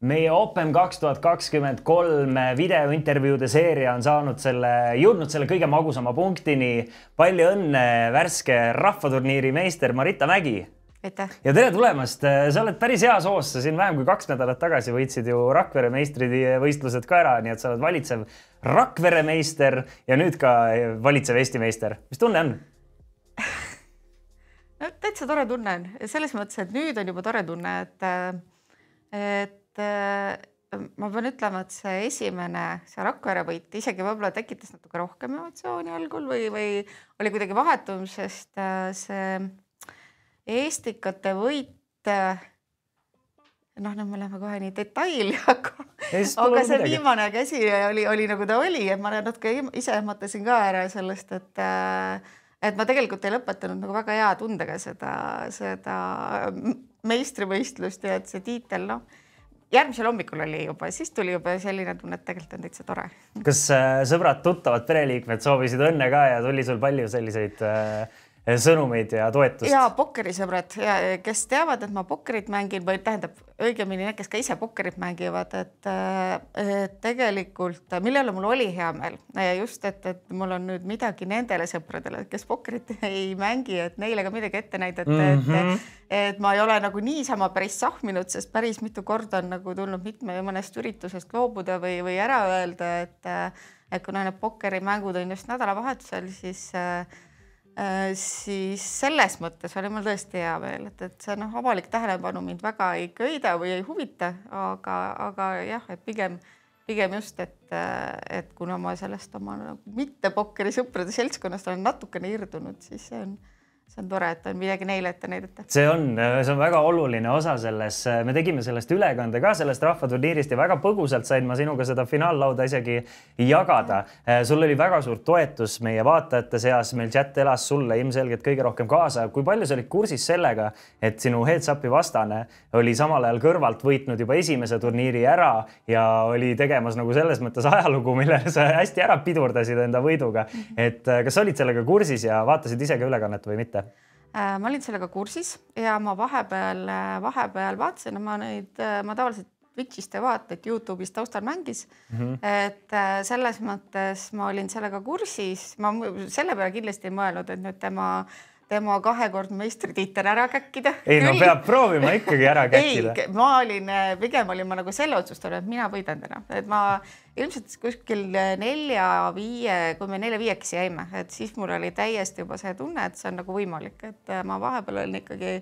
meie Open kaks tuhat kakskümmend kolm videointervjuude seeria on saanud selle, jõudnud selle kõige magusama punktini. palju õnne, värske rahvaturniiri meister Marita Mägi. aitäh. ja tere tulemast, sa oled päris heas hoos, sa siin vähem kui kaks nädalat tagasi võitsid ju Rakvere meistrivõistlused ka ära, nii et sa oled valitsev Rakvere meister ja nüüd ka valitsev Eesti meister. mis tunne on? no täitsa tore tunne on, selles mõttes, et nüüd on juba tore tunne, et, et et ma pean ütlema, et see esimene, see Rakvere võit isegi võib-olla tekitas natuke rohkem emotsiooni algul või, või oli kuidagi vahetum, sest äh, see Eestikate võit äh, noh, nüüd me läheme kohe nii detaili, aga, aga see midagi. viimane käsi oli, oli nagu ta oli, et ma natuke ise ehmatasin ka ära sellest, et äh, et ma tegelikult ei lõpetanud nagu väga hea tundega seda, seda meistrivõistlust ja et see tiitel, noh järgmisel hommikul oli juba, siis tuli juba selline tunne, et tegelikult on täitsa tore. kas äh, sõbrad-tuttavad, pereliikmed soovisid õnne ka ja tuli sul palju selliseid äh, sõnumeid ja toetust. ja pokkerisõbrad kes teavad, et ma pokkerit mängin või tähendab õigemini need, kes ka ise pokkerit mängivad, et, et tegelikult, mille üle mul oli hea meel just, et, et mul on nüüd midagi nendele sõpradele, kes pokkerit ei mängi, et neile ka midagi ette näidata mm, -hmm. et, mhm. et ma ei ole nagu niisama päris sahminud, sest päris mitu korda on nagu tulnud mitme mõnest üritusest loobuda või, või ära öelda, et, et kuna need pokkerimängud on just nädalavahetusel, siis äh, Äh, siis selles mõttes oli mul tõesti hea meel, et, et see noh, avalik tähelepanu mind väga ei köida või ei huvita, aga, aga jah, et pigem, pigem just, et, et kuna ma sellest oma nagu mitte pokkeri sõprade seltskonnast olen natukene irdunud, siis see on see on tore, et on midagi neile ette näidata. see on, see on väga oluline osa selles, me tegime sellest ülekande ka sellest rahvaturniirist ja väga põgusalt sain ma sinuga seda finaallauda isegi jagada. sul oli väga suur toetus meie vaatajate seas, meil chat elas sulle ilmselgelt kõige rohkem kaasa. kui palju sa olid kursis sellega, et sinu heads-up'i vastane oli samal ajal kõrvalt võitnud juba esimese turniiri ära ja oli tegemas nagu selles mõttes ajalugu, millele sa hästi ära pidurdasid enda võiduga. et kas sa olid sellega kursis ja vaatasid ise ka ülekannet või mitte? Äh, ma olin sellega kursis ja ma vahepeal, äh, vahepeal vaatasin, ma neid, äh, ma tavaliselt Twitch'ist ei vaata, et Youtube'is taustal mängis mm. -hmm. et selles mõttes ma olin sellega kursis, ma selle peale kindlasti ei mõelnud, et nüüd tema tema kahekordne meistritiitel ära käkkida. ei no peab proovima ikkagi ära käkkida. ei, ma olin, pigem olin ma nagu selle otsustanud, et mina võidan täna, et ma ilmselt kuskil nelja-viie, kui me nelja-viiekesi jäime, et siis mul oli täiesti juba see tunne, et see on nagu võimalik, et ma vahepeal olin ikkagi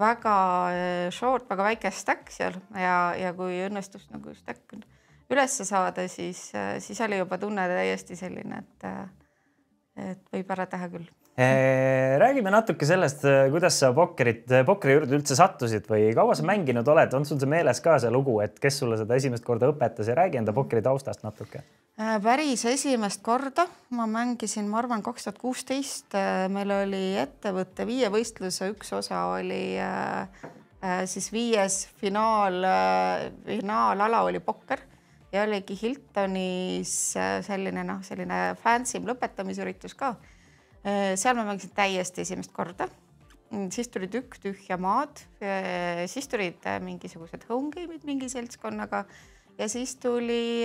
väga eh, short, väga väike stack seal ja, ja kui õnnestus nagu stack ülesse saada, siis, siis oli juba tunne täiesti selline, et, et võib ära teha küll räägime natuke sellest, eh, kuidas sa pokkerit, eh, pokkeri juurde üldse sattusid või kaua sa mänginud oled, on sul see meeles ka see lugu, et kes sulle seda esimest korda õpetas ja räägi enda pokkeri taustast natuke. päris esimest korda ma mängisin, ma arvan, kaks tuhat kuusteist. meil oli ettevõtte viievõistluse üks osa oli siis viies finaal, finaalala oli pokker ja oligi Hiltonis selline noh, selline fancy lõpetamisüritus ka Äh, seal ma mängisin täiesti esimest korda. Mm, siis tuli tükk tühja maad, äh, siis tulid äh, mingisugused home game'id mingi seltskonnaga. Ja siis tuli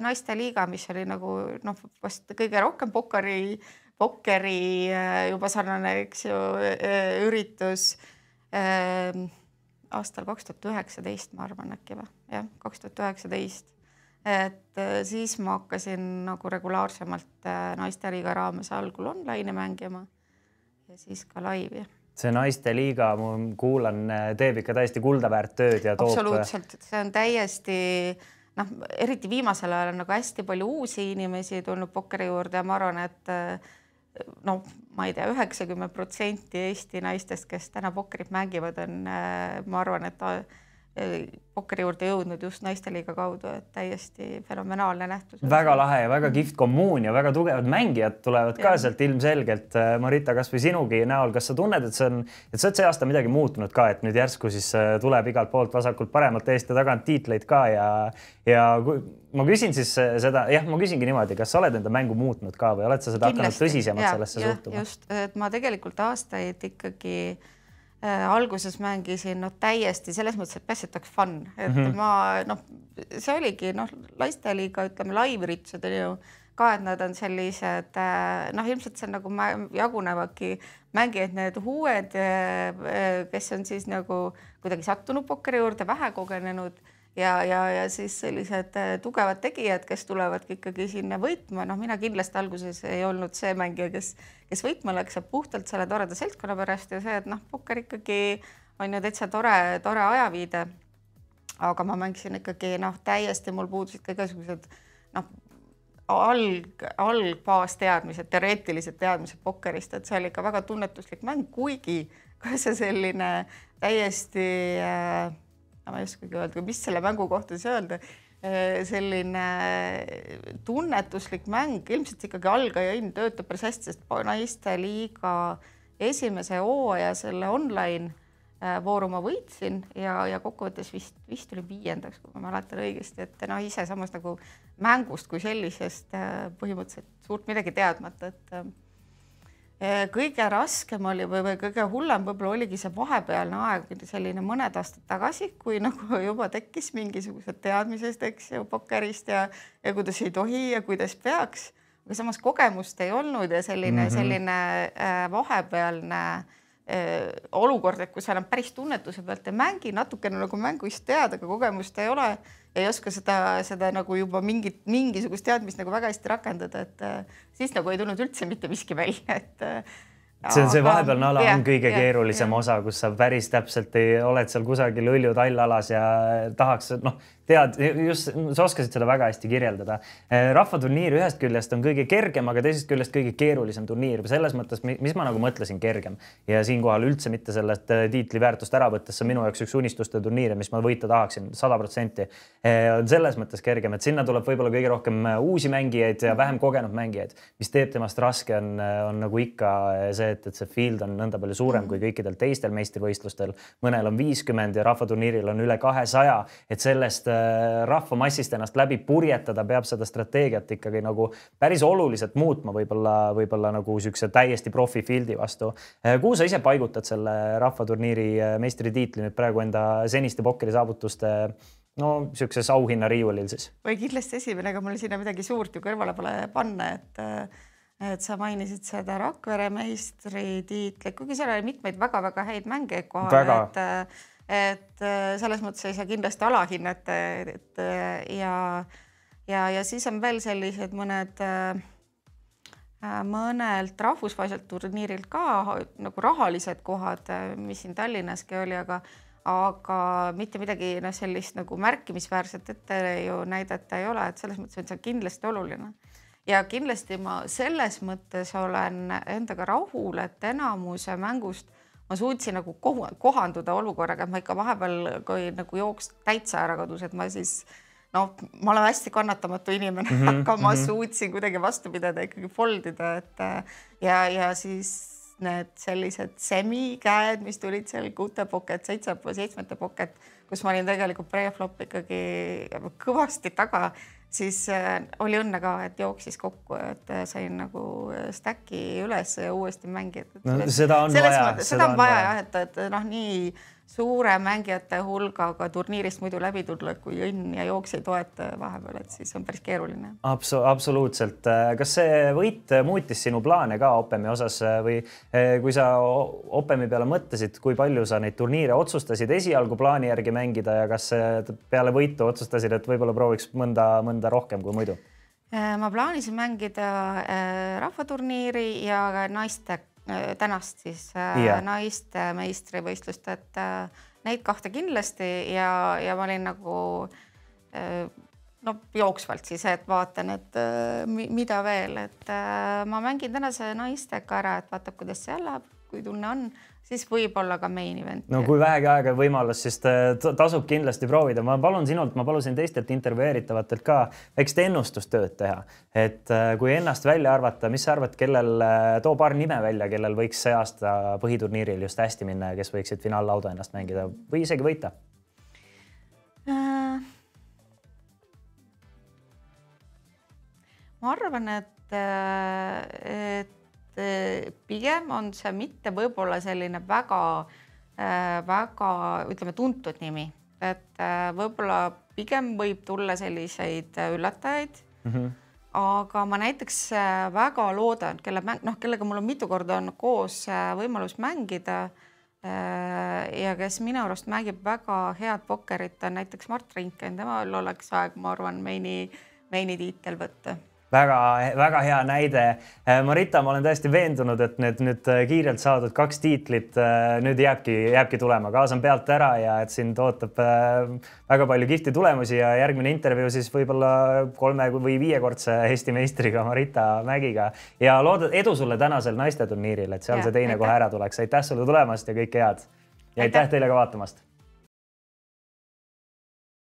naisteliiga, mis oli nagu noh, vast kõige rohkem pokkeri, pokkeri juba sarnane, eks ju, üritus. Ähm, aastal kaks tuhat üheksateist, ma arvan äkki või? Jah, kaks tuhat üheksateist et äh, siis ma hakkasin nagu regulaarsemalt äh, naisteliiga raames algul online'i mängima ja siis ka laivi. see naisteliiga, ma kuulan, äh, teeb ikka täiesti kuldaväärt tööd ja toob. absoluutselt, see on täiesti noh, eriti viimasel ajal on nagu hästi palju uusi inimesi tulnud pokkeri juurde ja ma arvan, et no ma ei tea, üheksakümmend protsenti Eesti naistest, kes täna pokkerit mängivad, on, ma arvan, et pokkeri juurde jõudnud just naisteliiga kaudu, et täiesti fenomenaalne nähtus. väga lahe ja väga kihvt kommuun ja väga tugevad mängijad tulevad ka ja. sealt ilmselgelt. Äh, Marita, kasvõi sinugi näol, kas sa tunned, et see on, et sa oled see aasta midagi muutunud ka, et nüüd järsku siis äh, tuleb igalt poolt vasakult paremalt eest ja tagant tiitleid ka ja, ja kui ma küsin siis äh, seda, jah, ma küsingi niimoodi, kas sa oled enda mängu muutnud ka või oled sa seda Kindlasti. hakanud tõsisemalt ja, sellesse ja, suhtuma? just, et ma tegelikult aastaid ikkagi äh, alguses mängisin noh, täiesti selles mõttes, et oleks fun, et mm -hmm. ma noh, see oligi noh, laisteliiga ütleme, laivüritused on ju ka, et nad on sellised äh, noh, ilmselt see on nagu jagunevadki mängijad, need uued, äh, kes on siis nagu kuidagi sattunud pokkeri juurde, vähe kogenenud ja, ja, ja siis sellised äh, tugevad tegijad, kes tulevadki ikkagi sinna võitma, noh, mina kindlasti alguses ei olnud see mängija, kes, kes võitma läks, puhtalt selle toreda seltskonna pärast ja see, et noh, pokker ikkagi on ju täitsa tore, tore ajaviide. aga ma mängisin ikkagi noh, täiesti mul puudusid ka igasugused noh, alg, algbaasteadmised, teoreetilised teadmised pokkerist, et see oli ikka väga tunnetuslik mäng, kuigi ka see selline täiesti äh, ma ei oskagi öelda, mis selle mängu kohta siis öelda. Äh, selline tunnetuslik mäng, ilmselt ikkagi algaja õnn töötab päris hästi, sest naiste liiga esimese hooaja selle online äh, vooru ma võitsin ja, ja kokkuvõttes vist, vist tuli viiendaks, kui ma mäletan õigesti, et noh, ise samas nagu mängust kui sellisest äh, põhimõtteliselt suurt midagi teadmata, et kõige raskem oli või, või kõige hullem võib-olla oligi see vahepealne aeg, selline mõned aastad tagasi, kui nagu juba tekkis mingisugused teadmised, eks ju, pokkerist ja, ja kuidas ei tohi ja kuidas peaks. aga samas kogemust ei olnud ja selline mm, -hmm. selline äh, vahepealne äh, olukord, et kui sa enam päris tunnetuse pealt ei mängi, natukene nagu mängust tead, aga kogemust ei ole. Ei oska seda, seda nagu juba mingit, mingisugust teadmist nagu väga hästi rakendada, et äh, siis nagu ei tulnud üldse mitte miski välja, et äh, see on see vahepealne ala ja, on kõige ja, keerulisem ja. osa, kus sa päris täpselt ei, oled seal kusagil õlju tallalas ja tahaks, noh, tead, just sa oskasid seda väga hästi kirjeldada. Eh, rahvaturniir ühest küljest on kõige kergem, aga teisest küljest kõige keerulisem turniir selles mõttes, mis ma nagu mõtlesin, kergem ja siinkohal üldse mitte sellest eh, tiitli väärtust ära võttes, see on minu jaoks üks unistuste turniir, mis ma võita tahaksin sada protsenti. Eh, on selles mõttes kergem, et sinna tuleb võib-olla kõige rohkem uusi mängijaid ja vähem kogenud mängijaid, mis teeb temast raske, on, on nagu ikka see, et, et see field on nõnda palju suurem kui kõikidel teistel meistrivõistlustel. mõnel on viiskümmend ja rahvaturniiril on üle kahesaja, et sellest Äh, rahvamassist ennast läbi purjetada, peab seda strateegiat ikkagi nagu päris oluliselt muutma, võib-olla, võib-olla nagu niisuguse täiesti profi field'i vastu. Äh, kuhu sa ise paigutad selle rahvaturniiri äh, meistritiitli nüüd praegu enda seniste pokkerisaavutuste no niisuguses auhinnariiulil siis? või kindlasti esimene, ega mul sinna midagi suurt ju kõrvale pole panna, et et sa mainisid seda Rakvere meistritiitlit, kuigi seal oli mitmeid väga-väga häid mänge kohal, et et äh, selles mõttes ei saa kindlasti alahinnata, et ja, ja, ja siis on veel sellised mõned äh, mõnelt rahvusvaheliselt turniirilt ka nagu rahalised kohad, mis siin Tallinnaski oli, aga aga mitte midagi noh, sellist nagu märkimisväärset ette ju näidata ei ole, et selles mõttes on see kindlasti oluline. Ja kindlasti ma selles mõttes olen endaga rahul, et enamuse mängust ma suutsin nagu kohanduda olukorraga, et ma ikka vahepeal, kui nagu jooks täitsa ära kadus, et ma siis noh, ma olen hästi kannatamatu inimene mm, -hmm, aga ma mm -hmm. suutsin kuidagi vastu pidada, ikkagi fold ida, et ja, ja siis need sellised semikäed, mis tulid seal kuute pocket, seitse, seitsmete pocket, kus ma olin tegelikult pre-flop ikkagi kõvasti taga siis äh, oli õnne ka, et jooksis kokku, et äh, sain nagu äh, stack'i üles ja uuesti mängida. no seda on vaja. seda on vaja jah, et, et noh, nii suure mängijate hulgaga turniirist muidu läbi tulla, kui õnn ja jooks ei toeta vahepeal, et siis on päris keeruline. Abso-, absoluutselt. kas see võit muutis sinu plaane ka Opemi osas või eh, kui sa Opemi peale mõtlesid, kui palju sa neid turniire otsustasid esialgu plaani järgi mängida ja kas peale võitu otsustasid, et võib-olla prooviks mõnda, mõnda rohkem kui muidu? Eh, ma plaanisin mängida eh, rahvaturniiri ja naiste tänast siis yeah. Äh, naiste meistrivõistlust, et äh, neid kahte kindlasti ja, ja ma olin nagu no jooksvalt siis, et vaatan, et mida veel, et ma mängin tänase naistega ära, et vaatab, kuidas seal läheb, kui tunne on siis võib-olla ka main event. no kui vähegi aega ja võimalus, siis tasub kindlasti proovida. ma palun sinult, ma palusin teistelt intervjueeritavatelt ka väikest ennustustööd teha, et äh, kui ennast välja arvata, mis sa arvad, kellel, äh, too paar nime välja, kellel võiks see aasta põhiturniiril just hästi minna ja kes võiksid finaallauda ennast mängida või isegi võita äh,? ma arvan, et, äh, et pigem on see mitte võib-olla selline väga väga, ütleme, tuntud nimi, et võib-olla pigem võib tulla selliseid üllatajaid. Mm. -hmm aga ma näiteks väga loodan, kelle mäng, noh, kellega mul on mitu korda on koos võimalus mängida ja kes minu arust mängib väga head pokkerit, on näiteks Mart Rinken, temal oleks aeg, ma arvan, meini, meini tiitel võtta väga-väga hea näide. Äh, Marita, ma olen täiesti veendunud, et need nüüd äh, kiirelt saadud kaks tiitlit äh, nüüd jääbki, jääbki tulema, kaasan pealt ära ja et sind ootab väga palju kihvti tulemusi ja järgmine intervjuu siis võib-olla kolme või viiekordse Eesti meistriga Marita Mägiga ja loodan edu sulle tänasel naisteturniiril, et seal ja, see teine aitäh. kohe ära tuleks. aitäh sulle tulemast ja kõike head. ja aitäh, aitäh teile ka vaatamast